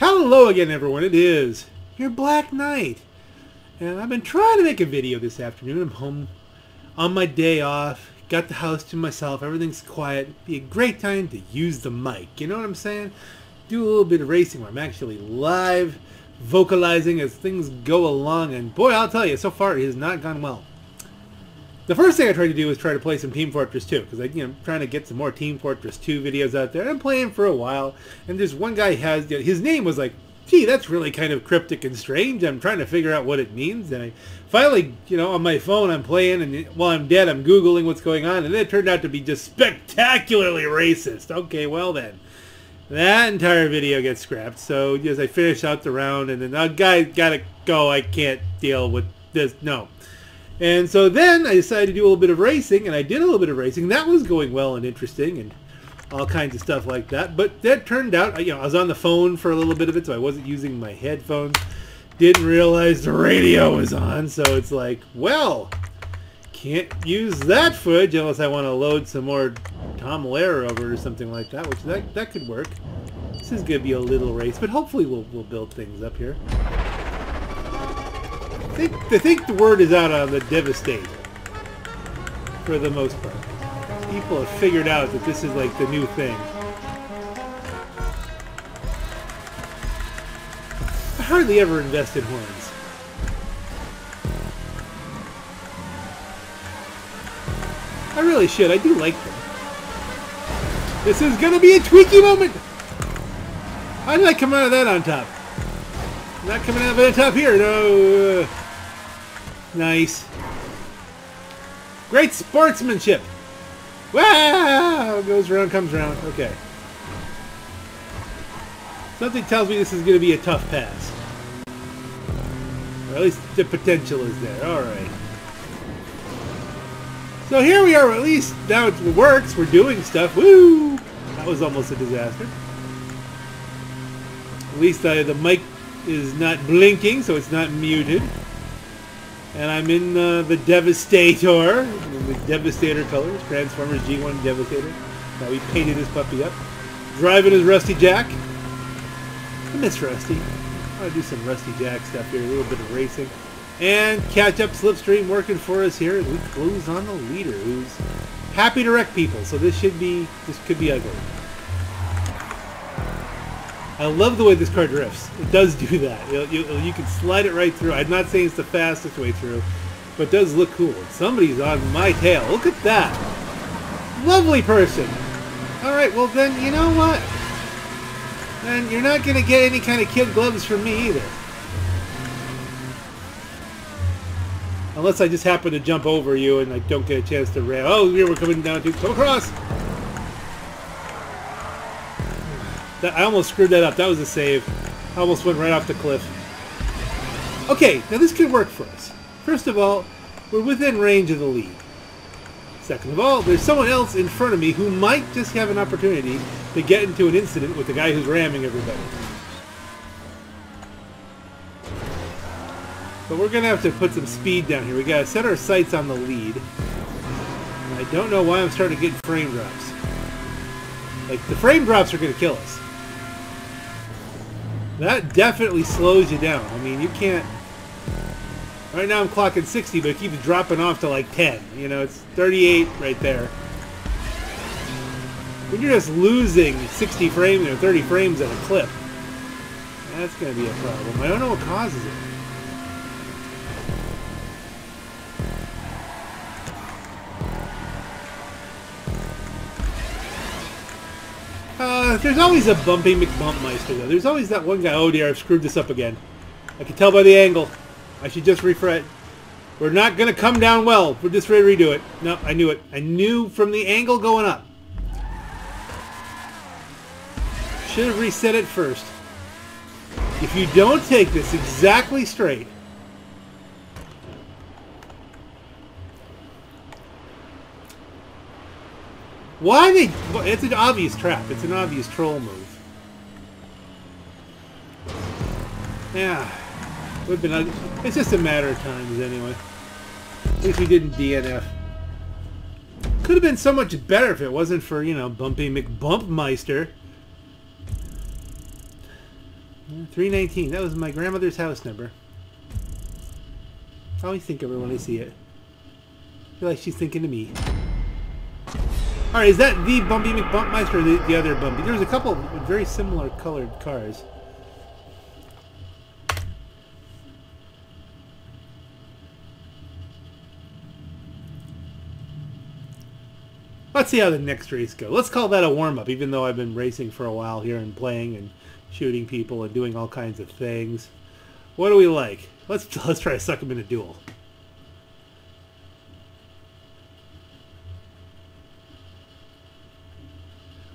Hello again, everyone. It is your Black Knight. And I've been trying to make a video this afternoon. I'm home on my day off. Got the house to myself. Everything's quiet. Be a great time to use the mic. You know what I'm saying? Do a little bit of racing where I'm actually live vocalizing as things go along. And boy, I'll tell you, so far it has not gone well. The first thing I tried to do was try to play some Team Fortress 2 because I, you know, trying to get some more Team Fortress 2 videos out there. I'm playing for a while, and there's one guy has his name was like, gee, that's really kind of cryptic and strange. I'm trying to figure out what it means, and I finally, you know, on my phone, I'm playing, and while I'm dead, I'm googling what's going on, and it turned out to be just spectacularly racist. Okay, well then. That entire video gets scrapped. So as I finish out the round, and then a guy gotta go. I can't deal with this. No. And so then I decided to do a little bit of racing, and I did a little bit of racing. That was going well and interesting, and all kinds of stuff like that. But that turned out, you know, I was on the phone for a little bit of it, so I wasn't using my headphones. Didn't realize the radio was on, so it's like, well, can't use that footage unless I want to load some more Tom Lehrer over or something like that, which that, that could work. This is going to be a little race, but hopefully we'll, we'll build things up here. I think, I think the word is out on the Deveste. For the most part. People have figured out that this is like the new thing. I hardly ever invest in horns. I really should. I do like them. This is gonna be a tweaky moment! How did I come out of that on top? Not coming out of it on top here, no. Uh. Nice. Great sportsmanship. Wow! Goes around, comes around. Okay. Something tells me this is going to be a tough pass. Or at least the potential is there. Alright. So here we are, at least now it works. We're doing stuff. Woo! That was almost a disaster. At least uh, the mic is not blinking, so it's not muted. And I'm in uh, the Devastator, the Devastator colors, Transformers G1 Devastator. Now we painted this puppy up. Driving his Rusty Jack. I miss Rusty. I want to do some Rusty Jack stuff here, a little bit of racing. And catch up Slipstream working for us here. Luke Blues on the leader, who's happy to wreck people. So this should be, this could be ugly. I love the way this car drifts. It does do that. You, you, you, can slide it right through. I'm not saying it's the fastest way through, but it does look cool. Somebody's on my tail. Look at that. Lovely person. All right, well then, you know what? Then you're not going to get any kind of kid gloves from me either. Unless I just happen to jump over you and I don't get a chance to ram. Oh, here we're coming down to come across. That, I almost screwed that up. That was a save. I almost went right off the cliff. Okay, now this could work for us. First of all, we're within range of the lead. Second of all, there's someone else in front of me who might just have an opportunity to get into an incident with the guy who's ramming everybody. But we're going to have to put some speed down here. we got to set our sights on the lead. And I don't know why I'm starting to get frame drops. Like, the frame drops are going to kill us. That definitely slows you down. I mean, you can't... Right now I'm clocking 60, but it keeps dropping off to like 10. You know, it's 38 right there. When you're just losing 60 frames or 30 frames at a clip, that's going to be a problem. I don't know what causes it. Uh, there's always a bumpy McBumpmeister, though. There's always that one guy. Oh dear, I've screwed this up again. I can tell by the angle. I should just refresh. We're not going to come down well. We're just ready to redo it. No, I knew it. I knew from the angle going up. Should have reset it first. If you don't take this exactly straight, Why they... It's an obvious trap. It's an obvious troll move. Yeah. Would have been... It's just a matter of times anyway. At least we didn't DNF. Could have been so much better if it wasn't for, you know, Bumpy McBumpmeister. 319. That was my grandmother's house number. I always think of her when I see it. I feel like she's thinking of me. Alright, is that the Bumpy McBumpmeister or the, the other Bumpy? There's a couple very similar colored cars. Let's see how the next race goes. Let's call that a warm-up, even though I've been racing for a while here and playing and shooting people and doing all kinds of things. What do we like? Let's let's try to suck them in a duel.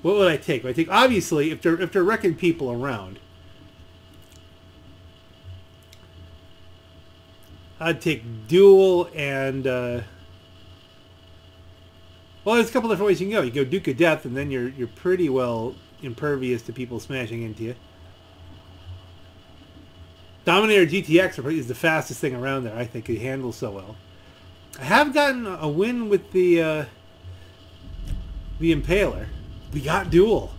What would I take? I take obviously if they're if they're wrecking people around. I'd take duel and uh, well, there's a couple different ways you can go. You go Duke O'Death, and then you're you're pretty well impervious to people smashing into you. Dominator GTX is the fastest thing around there. I think it handles so well. I have gotten a win with the uh, the Impaler. We got duel.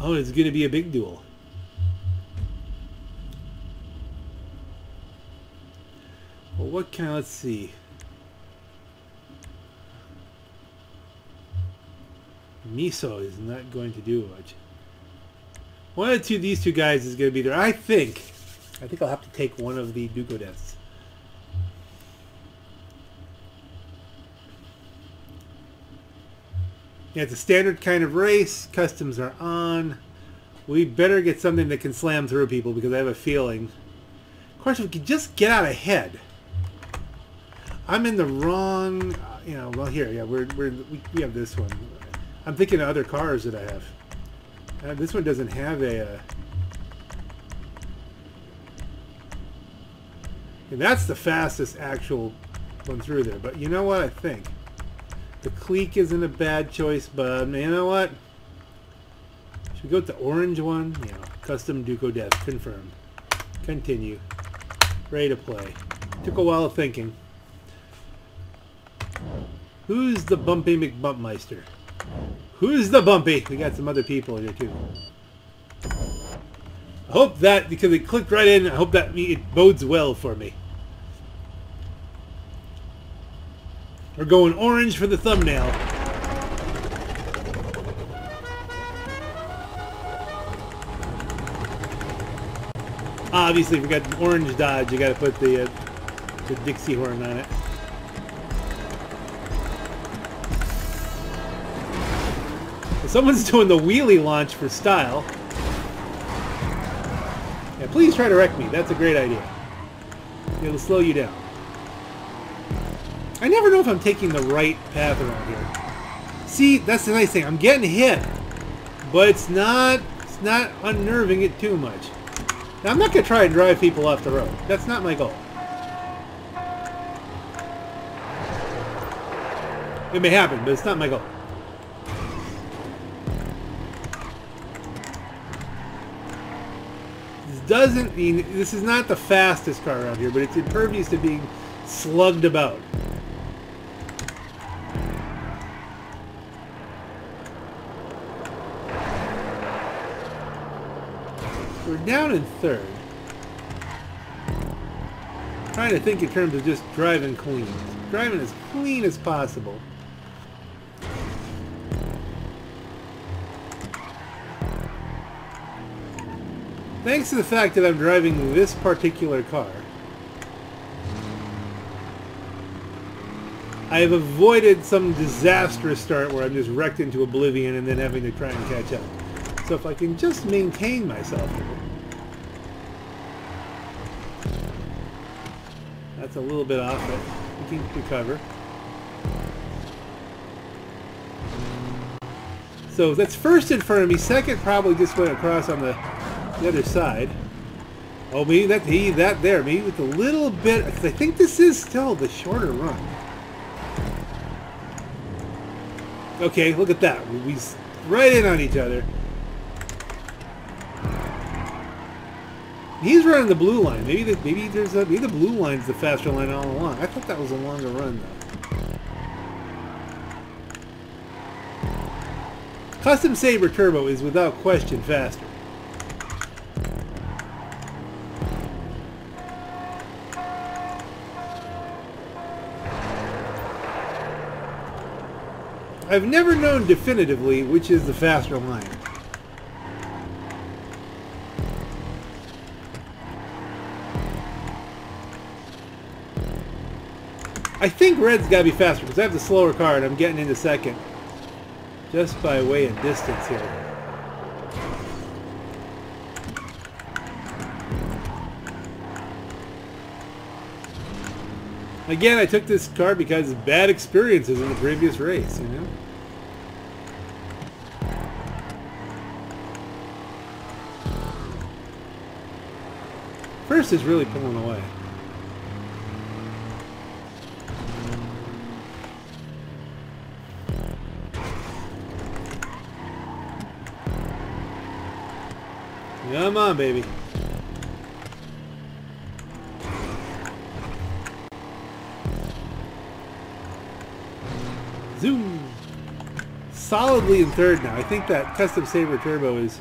Oh, it's going to be a big duel. Well, what can I, let's see. Miso is not going to do much. One of the two, these two guys is going to be there. I think, I think I'll have to take one of the Duke O'Deaths. Yeah, it's a standard kind of race. Customs are on. We better get something that can slam through people because I have a feeling. Of course, we could just get out ahead. I'm in the wrong, you know, well here, yeah, we're, we're, we, we have this one. I'm thinking of other cars that I have. Uh, this one doesn't have a... Uh... And that's the fastest actual one through there. But you know what I think? The Clique isn't a bad choice, but you know what? Should we go with the orange one? Yeah, custom Duke O'Death, confirmed. Continue. Ready to play. Took a while of thinking. Who's the Bumpy McBumpmeister? Who's the Bumpy? We got some other people in here too. I hope that, because it clicked right in, I hope that it bodes well for me. We're going orange for the thumbnail. Obviously, if we got the orange Dodge, you got to put the, uh, the Dixie horn on it. Someone's doing the wheelie launch for style. Yeah, please try to wreck me. That's a great idea. It'll slow you down. I never know if I'm taking the right path around here. See, that's the nice thing. I'm getting hit, but it's not it's not unnerving it too much. Now, I'm not going to try and drive people off the road. That's not my goal. It may happen, but it's not my goal. This doesn't mean this is not the fastest car around here, but it's impervious to being slugged about. Down in third. trying to think in terms of just driving clean. Driving as clean as possible. Thanks to the fact that I'm driving this particular car, I have avoided some disastrous start where I'm just wrecked into oblivion and then having to try and catch up. So if I can just maintain myself that's a little bit off, but we can recover. So that's first in front of me. Second probably just went across on the the other side. Oh, me that he that there, me with a little bit. Because I think this is still the shorter run. Okay, look at that. We, right in on each other. He's running the blue line. Maybe the, maybe there's a, maybe the blue line's the faster line all along. I thought that was a longer run though. Custom Sabre Turbo is without question faster. I've never known definitively which is the faster line. I think red's got to be faster because I have the slower car and I'm getting into second. Just by way of distance here. Again, I took this car because of bad experiences in the previous race, you know? First is really pulling away. Come on, baby. Zoom! Solidly in third now. I think that Custom Sabre Turbo is...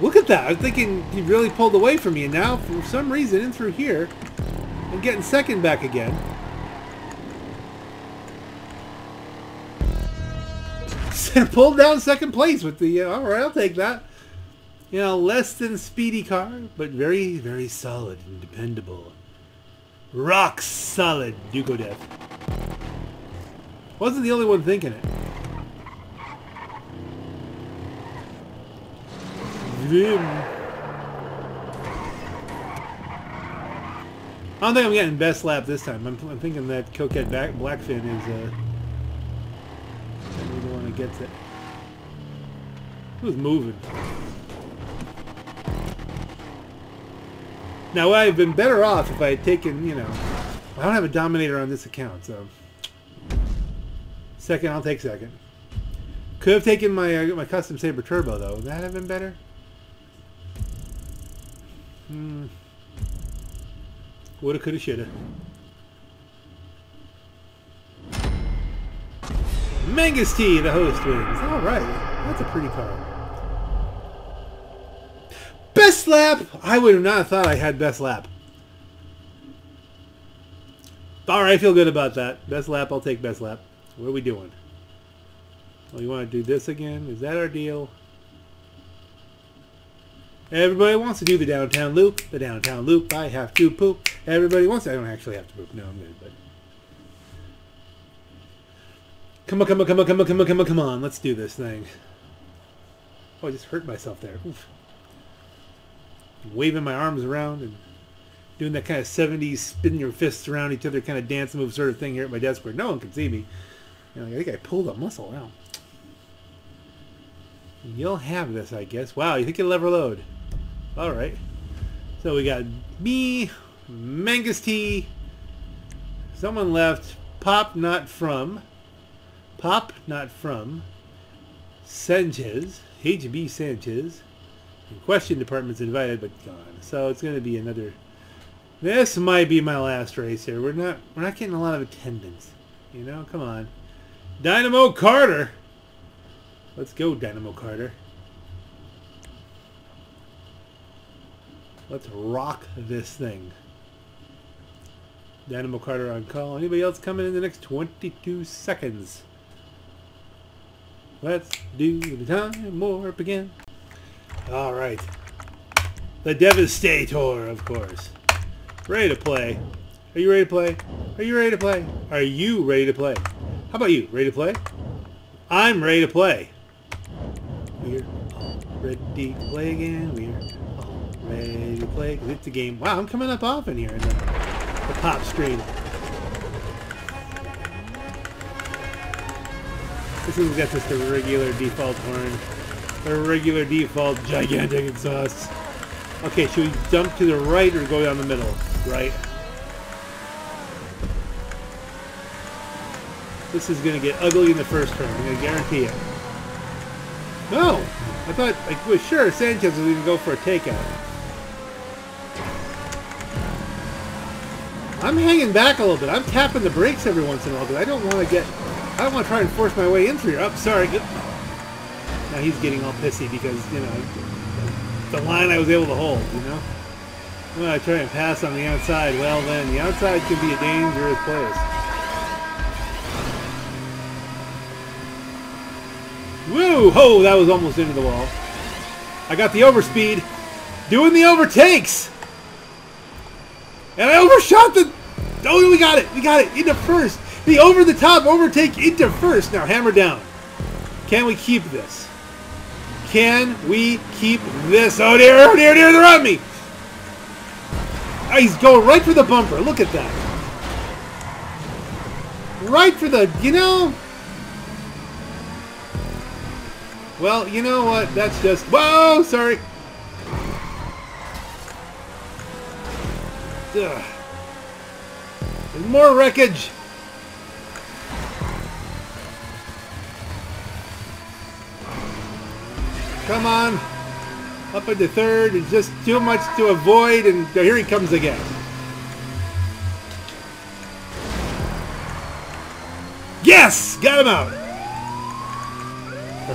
Look at that! I was thinking he really pulled away from me, and now, for some reason, in through here, I'm getting second back again. Pulled down second place with the... Uh, Alright, I'll take that. You know, less than speedy car, but very, very solid and dependable. Rock solid Duke O'Death. Wasn't the only one thinking it. Vim. I don't think I'm getting best lap this time. I'm, I'm thinking that Coquette back, Blackfin is uh, the one that gets it. Who's moving? Now, I've been better off if I had taken, you know... I don't have a Dominator on this account, so... Second, I'll take second. Could have taken my uh, my custom Sabre Turbo, though. Would that have been better? Hmm. Woulda, coulda, shoulda. Mangus T, the host wins. All right. That's a pretty car. Best lap! I would have not thought I had best lap. All right, I feel good about that. Best lap, I'll take best lap. What are we doing? Oh, you want to do this again? Is that our deal? Everybody wants to do the downtown loop. The downtown loop. I have to poop. Everybody wants to. I don't actually have to poop. No, I'm good. But come on, come on, come on, come on, come on, come on, come on. Let's do this thing. Oh, I just hurt myself there. Oof. Waving my arms around and doing that kind of 70s spinning your fists around each other kind of dance move sort of thing here at my desk where no one can see me. You know, I think I pulled a muscle out. You'll have this, I guess. Wow, you think you'll ever load? All right. So we got me, Mangus T, someone left, Pop Not From, Pop Not From, Sanchez, HB Sanchez, Question Department's invited but gone. So it's going to be another... This might be my last race here. We're not, we're not getting a lot of attendance. You know, come on. Dynamo Carter. Let's go, Dynamo Carter. Let's rock this thing. Dynamo Carter on call. Anybody else coming in the next 22 seconds? Let's do the time warp again. All right. The Devastator, of course. Ready to play. Are you ready to play? Are you ready to play? Are you ready to play? How about you? Ready to play? I'm ready to play. We're ready to play again. We're ready to play it's a game. Wow, I'm coming up often here in the, the pop screen. This one's got just a regular default horn. Regular default gigantic exhaust. Okay, should we jump to the right or go down the middle? Right. This is going to get ugly in the first turn. I'm going to guarantee it. No! I thought, I was sure Sanchez was going to go for a takeout. I'm hanging back a little bit. I'm tapping the brakes every once in a while because I don't want to get... I don't want to try and force my way in through here. Oh, sorry. Now he's getting all pissy because, you know, the line I was able to hold, you know? Well, I try and pass on the outside, well then, the outside can be a dangerous place. Woo! Oh, that was almost into the wall. I got the overspeed. Doing the overtakes! And I overshot the... Oh, we got it! We got it! Into first! The over-the-top overtake into first! Now, hammer down. Can we keep this? Can we keep this? Oh, dear! Oh, dear, dear! They're on me! Oh, he's going right for the bumper. Look at that. Right for the... You know... Well, you know what? That's just... Whoa! Sorry. Ugh. There's more wreckage. Come on. Up into third. It's just too much to avoid, and here he comes again. Yes! Got him out.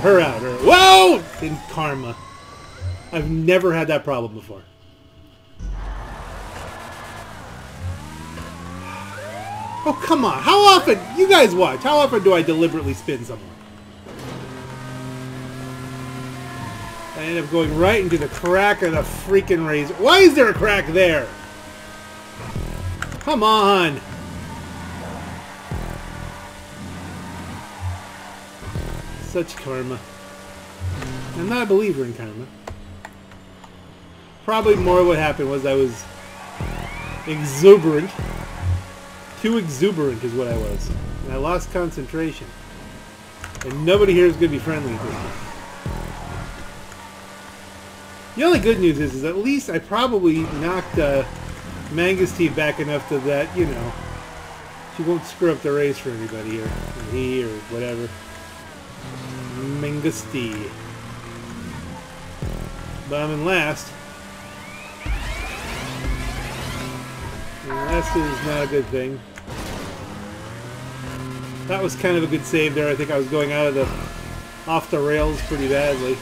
Her out. Or, whoa! In karma. I've never had that problem before. Oh, come on. How often, you guys watch, how often do I deliberately spin someone? I end up going right into the crack of the freaking razor. Why is there a crack there? Come on. Such karma. I'm not a believer in karma. Probably more what happened was I was exuberant too exuberant is what I was. And I lost concentration. And nobody here is going to be friendly with me. The only good news is, is at least I probably knocked uh, back enough to that, you know, she won't screw up the race for anybody. Or he or whatever. Mangosteen. But I'm in last. And last is not a good thing. That was kind of a good save there. I think I was going out of the off the rails pretty badly.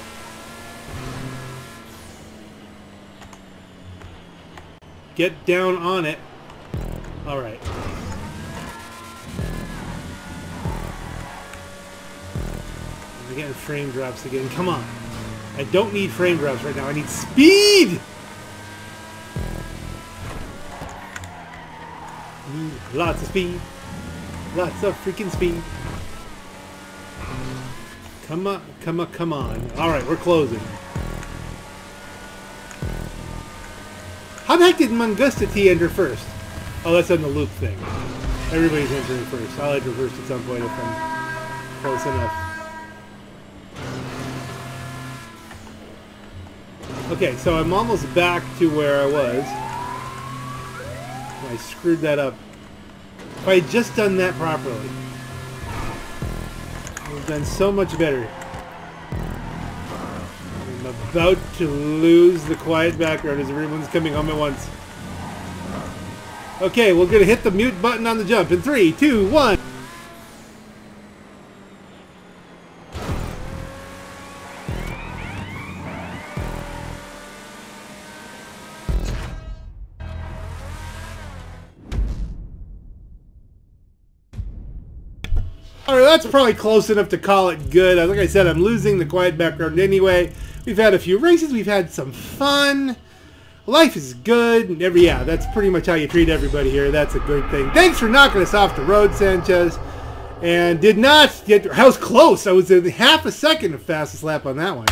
Get down on it. All right. I'm getting frame drops again. Come on. I don't need frame drops right now. I need speed! Need lots of speed. Lots of freaking speed. Come on, come on, come on. Alright, we're closing. How the heck did Mangusta T enter first? Oh, that's on the loop thing. Everybody's entering first. I'll enter first at some point if I'm close enough. Okay, so I'm almost back to where I was. I screwed that up if I had just done that properly, I would have done so much better. About to lose the quiet background as everyone's coming home at once. Okay, we're going to hit the mute button on the jump in three, two, one. That's probably close enough to call it good. Uh, like I said, I'm losing the quiet background anyway. We've had a few races. We've had some fun. Life is good. And every, yeah, that's pretty much how you treat everybody here. That's a good thing. Thanks for knocking us off the road, Sanchez. And did not get... I was close. I was in half a second of fastest lap on that one.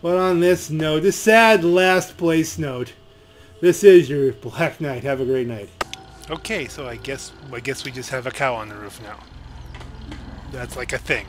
But on this note, this sad last place note, this is your Black Knight. Have a great night. Okay, so I guess I guess we just have a cow on the roof now that's like a thing.